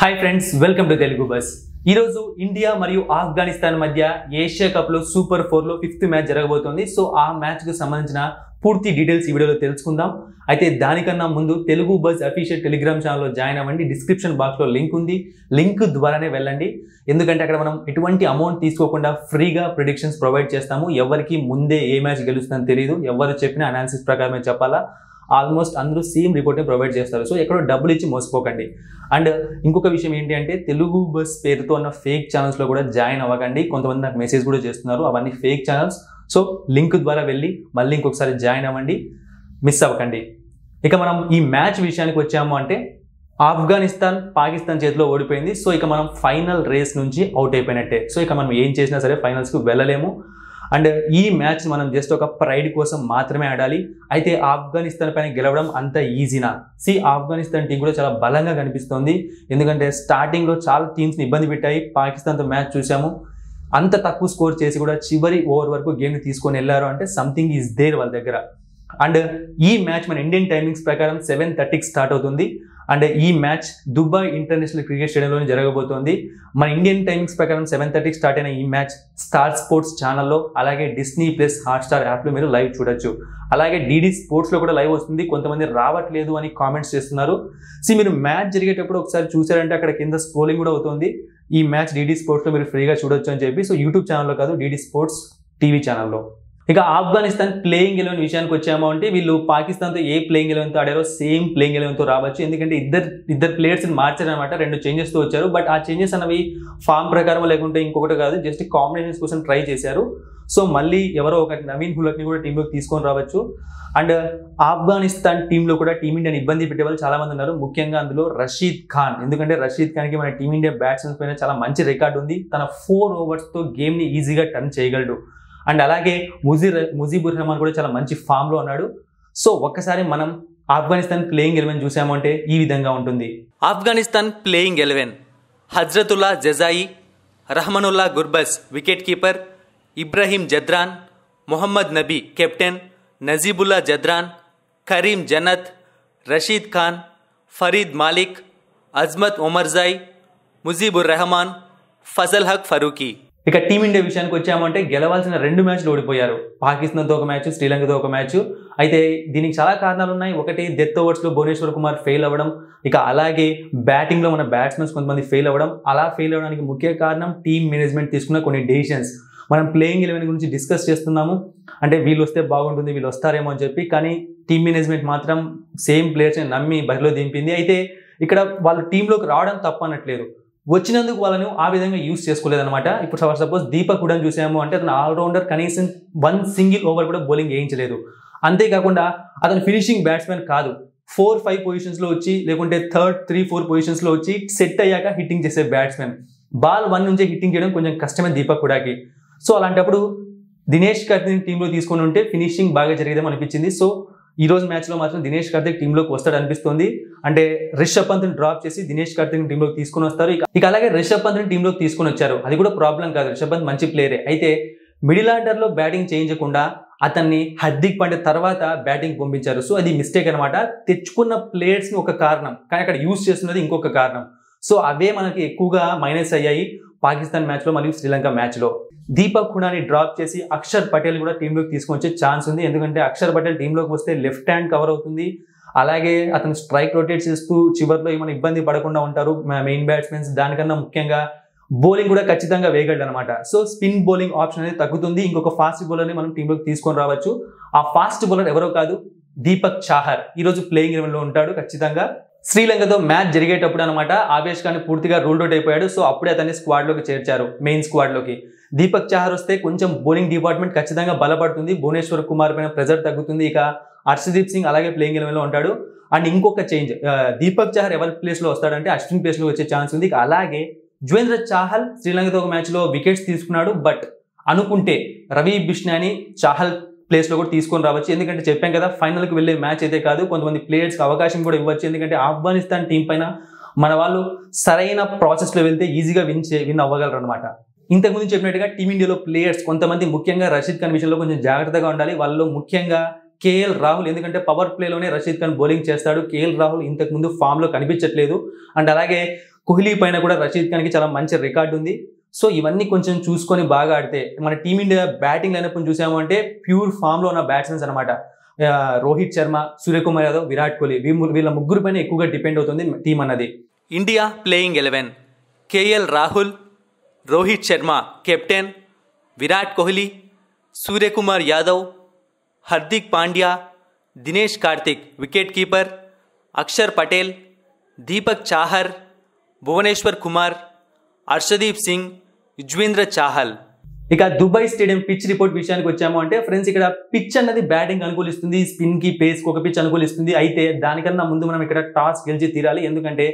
Hi friends welcome to Telugu bus ఈరోజు India మరియు ఆఫ్ఘనిస్తాన్ మధ్య ఏషియా కప్లో సూపర్ ఫోర్లో ఫిఫ్త్ మ్యాచ్ జరగబోతోంది. సో ఆ మ్యాచ్కు సంబంధించిన పూర్తి డీటెయిల్స్ ఈ వీడియోలో తెలుసుకుందాం. అయితే దానికన్నా ముందు తెలుగు బస్ అఫీషియల్ టెలిగ్రామ్ ఛానల్లో జాయిన్ అవ్వండి. డిస్క్రిప్షన్ బాక్స్లో లింక్ ఉంది. లింక్ ద్వారానే వెళ్ళండి. ఎందుకంటే అక్కడ మనం ఎటువంటి అమౌంట్ తీసుకోకుండా ఫ్రీగా ప్రిడిక్షన్స్ ప్రొవైడ్ చేస్తాము. ఎవరికి ముందే ఏ మ్యాచ్ గెలుస్తుందని తెలియదు ఎవరు చెప్పిన అనాలిసిస్ ప్రకారమే చెప్పాలా? ఆల్మోస్ట్ అందరూ సేమ్ రిపోర్టే ప్రొవైడ్ చేస్తారు. సో ఎక్కడో డబ్బులు ఇచ్చి మోసపోకండి. అండ్ ఇంకొక విషయం ఏంటి అంటే తెలుగు బస్ పేరుతో ఉన్న ఫేక్ ఛానల్స్లో కూడా జాయిన్ అవ్వకండి. కొంతమంది నాకు మెసేజ్ కూడా చేస్తున్నారు. అవన్నీ ఫేక్ ఛానల్స్. సో లింక్ ద్వారా వెళ్ళి మళ్ళీ ఇంకొకసారి జాయిన్ అవ్వండి. మిస్ అవ్వకండి. ఇక మనం ఈ మ్యాచ్ విషయానికి వచ్చాము అంటే ఆఫ్ఘనిస్తాన్ పాకిస్తాన్ చేతిలో ఓడిపోయింది. సో ఇక మనం ఫైనల్ రేస్ నుంచి అవుట్ అయిపోయినట్టే. సో ఇక మనం ఏం చేసినా సరే ఫైనల్స్కి వెళ్ళలేము. అండ్ ఈ మ్యాచ్ మనం జస్ట్ ఒక ప్రైడ్ కోసం మాత్రమే ఆడాలి. అయితే ఆఫ్ఘనిస్తాన్ పైన గెలవడం అంత ఈజీనా? సి ఆఫ్ఘనిస్తాన్ టీం కూడా చాలా బలంగా కనిపిస్తోంది. ఎందుకంటే స్టార్టింగ్లో చాలా టీమ్స్ని ఇబ్బంది పెట్టాయి. పాకిస్తాన్తో మ్యాచ్ చూసాము. అంత తక్కువ స్కోర్ చేసి కూడా చివరి ఓవర్ వరకు గేమ్ని తీసుకొని వెళ్ళారు అంటే సంథింగ్ ఈజ్ దేర్ వాళ్ళ దగ్గర. అండ్ ఈ మ్యాచ్ మన ఇండియన్ టైమింగ్స్ ప్రకారం సెవెన్ థర్టీకి స్టార్ట్ అవుతుంది. అండ్ ఈ మ్యాచ్ దుబాయ్ ఇంటర్నేషనల్ క్రికెట్ స్టేడియంలోనే జరగబోతోంది. మన ఇండియన్ టైమింగ్స్ ప్రకారం సెవెన్ థర్టీకి స్టార్ట్ అయిన ఈ మ్యాచ్ స్టార్ స్పోర్ట్స్ ఛానల్లో అలాగే డిస్నీ ప్లస్ హాట్స్టార్ యాప్లో మీరు లైవ్ చూడొచ్చు. అలాగే డీడీ స్పోర్ట్స్లో కూడా లైవ్ వస్తుంది. కొంతమంది రావట్లేదు అని కామెంట్స్ చేస్తున్నారు. సి మీరు మ్యాచ్ జరిగేటప్పుడు ఒకసారి చూసారంటే అక్కడ కింద స్క్రోలింగ్ కూడా అవుతుంది. ఈ మ్యాచ్ డీడీ స్పోర్ట్స్లో మీరు ఫ్రీగా చూడొచ్చు అని చెప్పి. సో యూట్యూబ్ ఛానల్లో కాదు డీడీ స్పోర్ట్స్ టీవీ ఛానల్లో. ఇక ఆఫ్ఘనిస్తాన్ ప్లేయింగ్ ఎలెవెన్ విషయానికి వచ్చాము అంటే వీళ్ళు పాకిస్తాన్తో ఏ ప్లేయింగ్ ఎలెవెన్తో ఆడారో సేమ్ ప్లేయింగ్ ఎలెవెన్తో రావచ్చు. ఎందుకంటే ఇద్దరు ఇద్దరు ప్లేయర్స్ని మార్చారనమాట రెండు చేంజెస్తో వచ్చారు. బట్ ఆ చేంజెస్ అనేవి ఫామ్ ప్రకారం లేకుంటే ఇంకొకటి కాదు జస్ట్ కాంబినేషన్స్ కోసం ట్రై చేశారు. సో మళ్ళీ ఎవరో ఒక నవీన్ హులక్ని కూడా టీంలోకి తీసుకొని రావచ్చు. అండ్ ఆఫ్ఘనిస్తాన్ టీంలో కూడా టీమిండియాని ఇబ్బంది పెట్టే వాళ్ళు చాలామంది ఉన్నారు. ముఖ్యంగా అందులో రషీద్ ఖాన్. ఎందుకంటే రషీద్ ఖాన్కి మన టీమిండియా బ్యాట్స్మెన్ పైన చాలా మంచి రికార్డు ఉంది. తన ఫోర్ ఓవర్స్తో గేమ్ని ఈజీగా టర్న్ చేయగలడు. అండ్ అలాగే ముజీర్ ముజీబుర్ రెహమాన్ కూడా చాలా మంచి ఫామ్లో ఉన్నాడు. సో ఒక్కసారి మనం ఆఫ్ఘనిస్తాన్ ప్లేయింగ్ ఎలెవెన్ చూసామంటే ఈ విధంగా ఉంటుంది. Afghanistan playing eleven Hazratullah Zazai Rahmanullah Gurbaz wicket keeper Ibrahim Zadran Mohammad Nabi captain Najibullah Zadran Karim Janat Rashid Khan Fareed Malik Azmat Omarzai Mujeebur Rehman Fazal Haq Farooqi. ఇక team India విషయానికి వచ్చామంటే గెలవాల్సిన రెండు మ్యాచ్లు ఓడిపోయారు. పాకిస్తాన్తో ఒక మ్యాచ్ శ్రీలంకతో ఒక మ్యాచ్. అయితే దీనికి చాలా కారణాలు ఉన్నాయి. ఒకటి డెత్ ఓవర్స్లో భువనేశ్వర్ కుమార్ ఫెయిల్ అవ్వడం. ఇక అలాగే బ్యాటింగ్లో మన బ్యాట్స్మెన్స్ కొంతమంది ఫెయిల్ అవ్వడం. అలా ఫెయిల్ అవ్వడానికి ముఖ్య కారణం టీమ్ మేనేజ్మెంట్ తీసుకున్న కొన్ని డెసిషన్స్ మనం ప్లేయింగ్ ఎలెవెన్ గురించి డిస్కస్ చేస్తున్నాము. అంటే వీళ్ళు వస్తే బాగుంటుంది వీళ్ళు వస్తారేమో అని చెప్పి. కానీ టీమ్ మేనేజ్మెంట్ మాత్రం సేమ్ ప్లేయర్స్ని నమ్మి బరిలో దింపింది. అయితే ఇక్కడ వాళ్ళు టీంలోకి రావడం తప్పు అనట్లేదు. వచ్చినందుకు వాళ్ళని ఆ విధంగా యూస్ చేసుకోలేదనమాట ఇప్పుడు ఫర్ సపోజ్ దీపక్ కూడా చూసాము అంటే అతను ఆల్రౌండర్ కనీసం వన్ సింగిల్ ఓవర్ కూడా బౌలింగ్ వేయించలేదు. అంతేకాకుండా అతను ఫినిషింగ్ బ్యాట్స్మెన్ కాదు. ఫోర్ ఫైవ్ పొజిషన్స్లో వచ్చి లేకుంటే థర్డ్ త్రీ ఫోర్ పొజిషన్స్లో వచ్చి సెట్ అయ్యాక హిట్టింగ్ చేసే బ్యాట్స్మెన్ బాల్ వన్ నుంచే హిట్టింగ్ చేయడం కొంచెం కష్టమే దీపక్ కూడాకి. సో అలాంటప్పుడు దినేష్ కార్తిక్ టీంలో తీసుకొని ఉంటే ఫినిషింగ్ బాగా జరిగేదేమో అనిపించింది. సో ఈ రోజు మ్యాచ్లో మాత్రం దినేష్ కార్తిక్ టీంలోకి వస్తాడు అనిపిస్తుంది. అంటే రిషబ్ పంత్ని డ్రాప్ చేసి దినేష్ కార్తిక్ టీంలోకి తీసుకొని వస్తారు. ఇక అలాగే రిషబ్ పంత్ని టీంలోకి తీసుకొని వచ్చారు. అది కూడా ప్రాబ్లం కాదు. రిషబ్ పంత్ మంచి ప్లేయరే అయితే మిడిల్ ఆర్డర్లో బ్యాటింగ్ చేయించకుండా అతన్ని హార్దిక్ పాండే తర్వాత బ్యాటింగ్ పంపించారు. సో అది మిస్టేక్ అనమాట తెచ్చుకున్న ప్లేయర్స్ని ఒక కారణం. కానీ అక్కడ యూస్ చేస్తున్నది ఇంకొక కారణం. సో అవే మనకి ఎక్కువగా మైనస్ అయ్యాయి. పాకిస్తాన్ మ్యాచ్లో మరియు శ్రీలంక మ్యాచ్లో దీపక్ హుడాని డ్రాప్ చేసి అక్షర్ పటేల్ కూడా టీంలోకి తీసుకొచ్చే ఛాన్స్ ఉంది. ఎందుకంటే అక్షర్ పటేల్ టీంలోకి వస్తే లెఫ్ట్ హ్యాండ్ కవర్ అవుతుంది. అలాగే అతను స్ట్రైక్ రొటేట్ చేస్తూ చివరిలో ఏమైనా ఇబ్బంది పడకుండా ఉంటారు మెయిన్ బ్యాట్స్మెన్స్ దానికన్నా ముఖ్యంగా బౌలింగ్ కూడా ఖచ్చితంగా వేయగలడు అనమాట సో స్పిన్ బౌలింగ్ ఆప్షన్ అనేది తగ్గుతుంది. ఇంకొక ఫాస్ట్ బౌలర్ని మనం టీంలోకి తీసుకొని రావచ్చు. ఆ ఫాస్ట్ బౌలర్ ఎవరో కాదు దీపక్ చాహర్. ఈరోజు ప్లేయింగ్ ఎలెవెన్లో ఉంటాడు ఖచ్చితంగా. శ్రీలంకతో మ్యాచ్ జరిగేటప్పుడు అనమాట ఆవేష్ ఖాన్ పూర్తిగా రూల్ అవుట్ అయిపోయాడు. సో అప్పుడే అతన్ని స్క్వాడ్లోకి చేర్చారు మెయిన్ స్క్వాడ్లోకి దీపక్ చహార్ వస్తే కొంచెం బౌలింగ్ డిపార్ట్మెంట్ ఖచ్చితంగా బలపడుతుంది. భువనేశ్వర్ కుమార్ పైన ప్రెజర్ తగ్గుతుంది. ఇక హర్షదీప్ సింగ్ అలాగే ప్లేయింగ్ ఎలెవెన్లో ఉంటాడు. అండ్ ఇంకొక చేంజ్ దీపక్ చహార్ ఎవరి ప్లేస్లో వస్తాడంటే అశ్విన్ ప్లేస్లో వచ్చే ఛాన్స్ ఉంది. ఇక అలాగే జువేంద్ర చాహల్ శ్రీలంకతో ఒక మ్యాచ్లో వికెట్స్ తీసుకున్నాడు. బట్ అనుకుంటే రవి బిష్నాని చాహల్ ప్లేస్లో కూడా తీసుకొని రావచ్చు. ఎందుకంటే చెప్పాం కదా ఫైనల్కి వెళ్ళే మ్యాచ్ అయితే కాదు కొంతమంది ప్లేయర్స్కి అవకాశం కూడా ఇవ్వచ్చు. ఎందుకంటే ఆఫ్ఘనిస్తాన్ టీం పైన మన వాళ్ళు సరైన ప్రాసెస్లో వెళ్తే ఈజీగా విన్ చే విన్ అవ్వగలరు అనమాట ఇంతకుముందు చెప్పినట్టుగా టీమిండియాలో ప్లేయర్స్ కొంతమంది ముఖ్యంగా రషీద్ ఖాన్ విషయంలో కొంచెం జాగ్రత్తగా ఉండాలి. వాళ్ళలో ముఖ్యంగా కేఎల్ రాహుల్ ఎందుకంటే పవర్ ప్లేలోనే రషీద్ ఖాన్ బౌలింగ్ చేస్తాడు. కేఎల్ రాహుల్ ఇంతకు ముందు కనిపించట్లేదు. అండ్ అలాగే కోహ్లీ పైన కూడా రషీద్ ఖాన్కి చాలా మంచి రికార్డు ఉంది. సో ఇవన్నీ కొంచెం చూసుకొని బాగా ఆడితే మన టీమిండియా బ్యాటింగ్ లైనప్ చూసాము అంటే ప్యూర్ ఫామ్లో ఉన్న బ్యాట్స్మెన్స్ అనమాట రోహిత్ శర్మ సూర్యకుమార్ యాదవ్ విరాట్ కోహ్లీ. వీళ్ళ ముగ్గురు పైన ఎక్కువగా డిపెండ్ అవుతుంది టీం అన్నది. India playing eleven KL Rahul Rohit Sharma captain Virat Kohli Suryakumar Yadav Hardik Pandya Dinesh Karthik wicket keeper Axar Patel Deepak Chahar Bhuvneshwar Kumar Arshdeep Singh Yuzvendra Chahal. ఇక Dubai stadium pitch report విషయానికి వచ్చాము అంటే friends ఇక్కడ pitch అన్నది batting అనుకూలిస్తుంది స్పిన్కి pace ఒక pitch అనుకూలిస్తుంది. అయితే దానికన్నా ముందు మనం ఇక్కడ టాస్ గెలిచి తీరాలి. ఎందుకంటే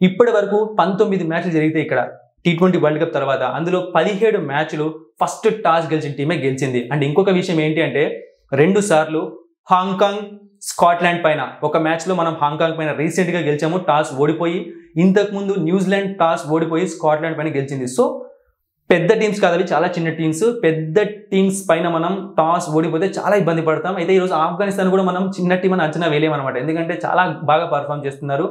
ఇప్పటి వరకు పంతొమ్మిది మ్యాచ్లు జరిగితే ఇక్కడ టీ ట్వంటీ వరల్డ్ కప్ తర్వాత అందులో పదిహేడు మ్యాచ్లు ఫస్ట్ టాస్ గెలిచిన టీమే గెలిచింది. అండ్ ఇంకొక విషయం ఏంటి అంటే రెండు సార్లు హాంకాంగ్ స్కాట్లాండ్ పైన ఒక మ్యాచ్లో మనం హాంకాంగ్ పైన రీసెంట్గా గెలిచాము టాస్ ఓడిపోయి ఇంతకుముందు న్యూజిలాండ్ టాస్ ఓడిపోయి స్కాట్లాండ్ పైన గెలిచింది. సో పెద్ద టీమ్స్ కాదు అవి చాలా చిన్న టీమ్స్ పెద్ద టీమ్స్ పైన మనం టాస్ ఓడిపోతే చాలా ఇబ్బంది పడతాం. అయితే ఈరోజు ఆఫ్ఘనిస్తాన్ కూడా మనం చిన్న టీం అని అంచనా వేయలేమన్నమాట. ఎందుకంటే చాలా బాగా పర్ఫామ్ చేస్తున్నారు.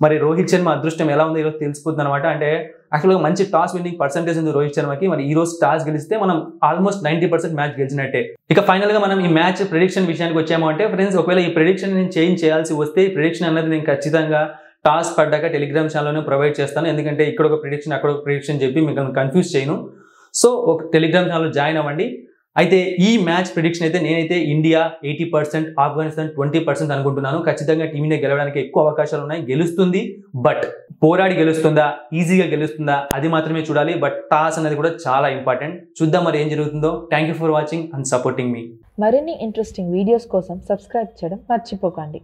మరి రోహిత్ శర్మ అదృష్టం ఎలా ఉందో ఈరోజు తెలిసిపోతుంది అనమాట అంటే యాక్చువల్గా మంచి టాస్ విన్నింగ్ పర్సెంటేజ్ ఉంది రోహిత్ శర్మకి. మరి ఈ రోజు టాస్ గెలిస్తే మనం ఆల్మోస్ట్ నైంటీ పర్సెంట్ మ్యాచ్ గెలిచినట్టే. ఇక ఫైనల్గా మనం ఈ మ్యాచ్ ప్రిడిక్షన్ విషయానికి వచ్చాము అంటే ఫ్రెండ్స్ ఒకవేళ ఈ ప్రిడిక్షన్ నేను చేంజ్ చేయాల్సి వస్తే ఈ ప్రిడిక్షన్ అనేది నేను ఖచ్చితంగా టాస్ పడ్డాక టెలిగ్రామ్ ఛానల్లోనే ప్రొవైడ్ చేస్తాను. ఎందుకంటే ఇక్కడ ఒక ప్రిడిక్షన్ అక్కడ ఒక ప్రిడిక్షన్ చెప్పి మీకు కన్ఫ్యూజ్ చేయను. సో ఒక టెలిగ్రామ్ ఛానల్ జాయిన్ అవ్వండి. అయితే ఈ మ్యాచ్ ప్రిడిక్షన్ అయితే నేనైతే India eighty percent Afghanistan twenty percent అనుకుంటున్నాను. ఖచ్చితంగా టీమిండియా గెలవడానికి ఎక్కువ అవకాశాలు ఉన్నాయి. గెలుస్తుంది. బట్ పోరాడి గెలుస్తుందా? ఈజీగా గెలుస్తుందా? అది మాత్రమే చూడాలి. బట్ టాస్ అనేది కూడా చాలా ఇంపార్టెంట్ చూద్దాం మరి ఏం జరుగుతుందో. Thank you for watching and supporting మీ మరిన్ని ఇంట్రెస్టింగ్ వీడియోస్ కోసం సబ్స్క్రైబ్ చేయడం మర్చిపోకండి.